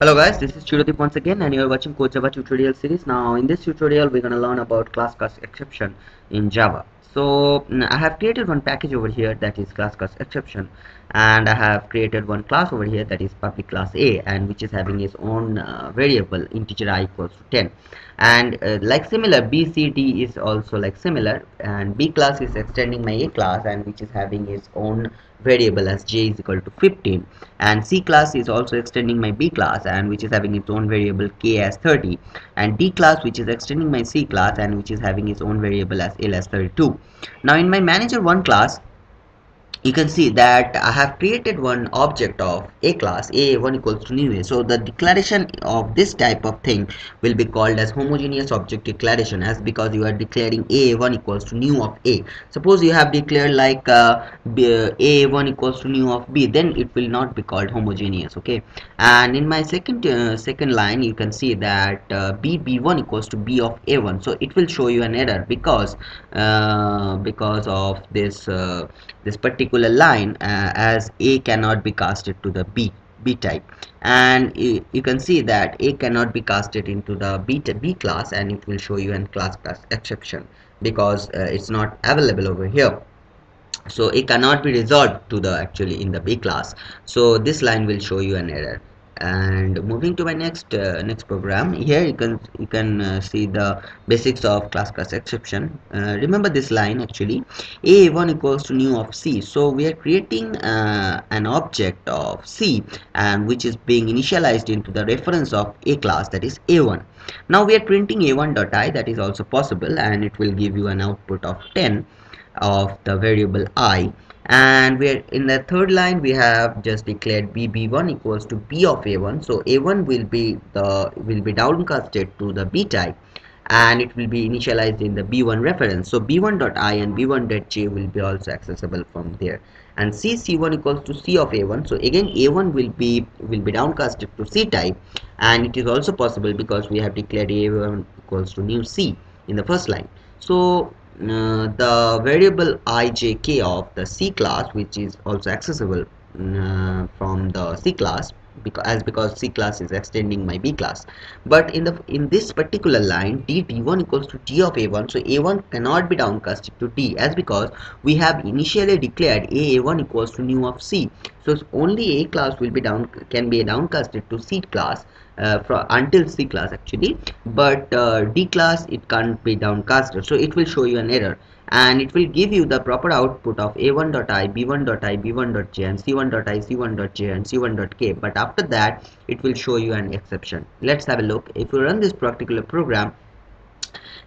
Hello guys, this is Chirodip once again and you are watching Code Java tutorial series. Now in this tutorial we're gonna learn about class cast exception in Java. So mm, I have created one package over here that is class cast exception and I have created one class over here that is public class A and which is having its own uh, variable integer i equals to 10 and uh, like similar B C D is also like similar and B class is extending my A class and which is having its own variable as j is equal to 15 and C class is also extending my B class and which is having its own variable k as 30 and D class which is extending my C class and which is having its own variable as L as 32 now in my manager one class you can see that I have created one object of a class a1 equals to new a. So the declaration of this type of thing will be called as homogeneous object declaration as because you are declaring a1 equals to new of a. Suppose you have declared like uh, a1 equals to new of b then it will not be called homogeneous okay? And in my second uh, second line you can see that uh, b b1 equals to b of a1 so it will show you an error because uh, because of this uh, this particular line uh, as a cannot be casted to the b b type. And you can see that a cannot be casted into the b, b class and it will show you an class cast exception because uh, it's not available over here. So it cannot be resolved to the actually in the b class. So this line will show you an error and moving to my next uh, next program here you can you can uh, see the basics of class cast exception. Uh, remember this line actually. A1 equals to new of c. So we are creating uh, an object of c and which is being initialized into the reference of a class that is a1 now we are printing a1.i that is also possible and it will give you an output of 10 of the variable i and we're in the third line we have just declared bb1 equals to b of a1 so a1 will be the will be downcasted to the b type. And it will be initialized in the b1 reference. So b1.i and b1.j will be also accessible from there. And c c1 equals to c of a1 so again a1 will be will be downcasted to c type. And it is also possible because we have declared a1 equals to new c in the first line. So uh, the variable ijk of the C class which is also accessible uh, from the C class because as because C class is extending my B class. But in the in this particular line d d1 equals to d of a1 so a1 cannot be downcasted to d as because we have initially declared a a1 equals to new of C. So only A class will be down can be downcasted to C class for, until C class actually. But uh, D class it can't be downcasted so it will show you an error. And it will give you the proper output of a1.i b1.i b1.j and c1.i c1.j and c1.k but after that it will show you an exception. Let's have a look. If you run this particular program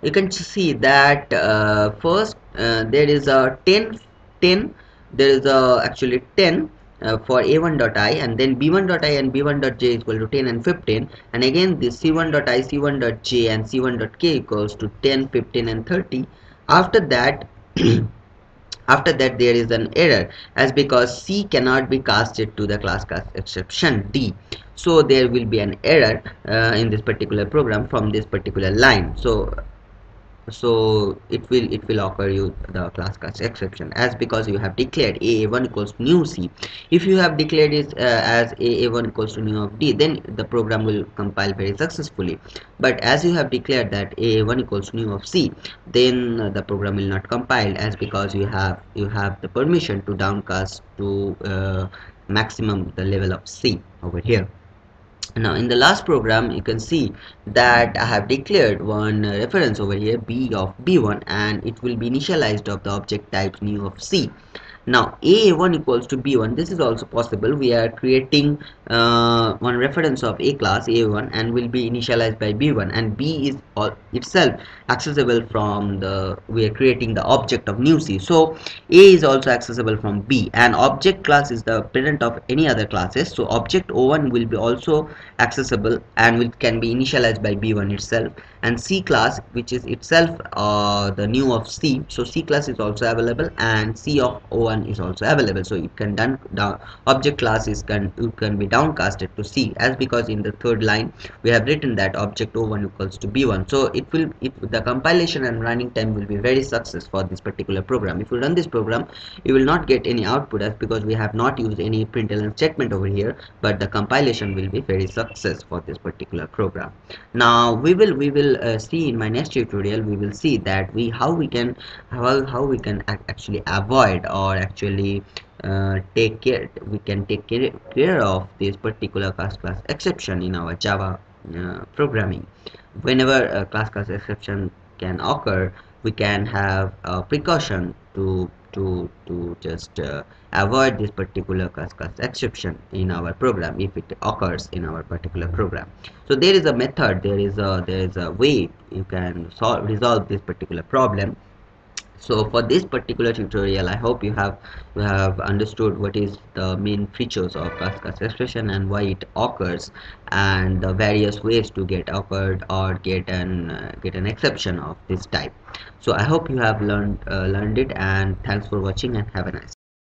you can see that uh, first uh, there is a 10 10 there is a actually 10 uh, for a1.i and then b1.i and b1.j is equal to 10 and 15 and again this c1.i c1.j and c1.k equals to 10 15 and 30 after that after that there is an error. As because c cannot be casted to the class cast exception d. So there will be an error uh, in this particular program from this particular line. So so it will it will occur you the class cast exception. As because you have declared aa1 equals new c. If you have declared it uh, as aa1 equals to new of d then the program will compile very successfully. But as you have declared that aa1 equals to new of c then uh, the program will not compile as because you have you have the permission to downcast to uh, maximum the level of c over here now in the last program you can see that I have declared one reference over here b of b1 and it will be initialized of the object type new of c now a1 equals to b1 this is also possible. We are creating uh, one reference of a class a1 and will be initialized by b1 and b is all itself accessible from the we are creating the object of new c. So a is also accessible from b. And object class is the parent of any other classes. So object o1 will be also accessible and will can be initialized by b1 itself and C class which is itself uh, the new of C. So C class is also available and C of O1 is also available. So it can done down object class is can it can be downcasted to C. As because in the third line we have written that object O1 equals to B1 so it will it the compilation and running time will be very success for this particular program. If you run this program you will not get any output as because we have not used any println statement over here but the compilation will be very success for this particular program. Now we will we will uh, see in my next tutorial we will see that we how we can how, how we can actually avoid or actually uh, take care we can take care, care of this particular class cast exception in our java uh, programming. Whenever a class cast exception can occur we can have a precaution to to to just uh, avoid this particular class exception in our program if it occurs in our particular program. So there is a method there is a there is a way you can solve resolve this particular problem so for this particular tutorial i hope you have you have understood what is the main features of class expression and why it occurs and the various ways to get occurred or get an uh, get an exception of this type. So i hope you have learned uh, learned it and thanks for watching and have a nice